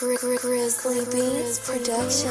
Grizzly Beats Productions.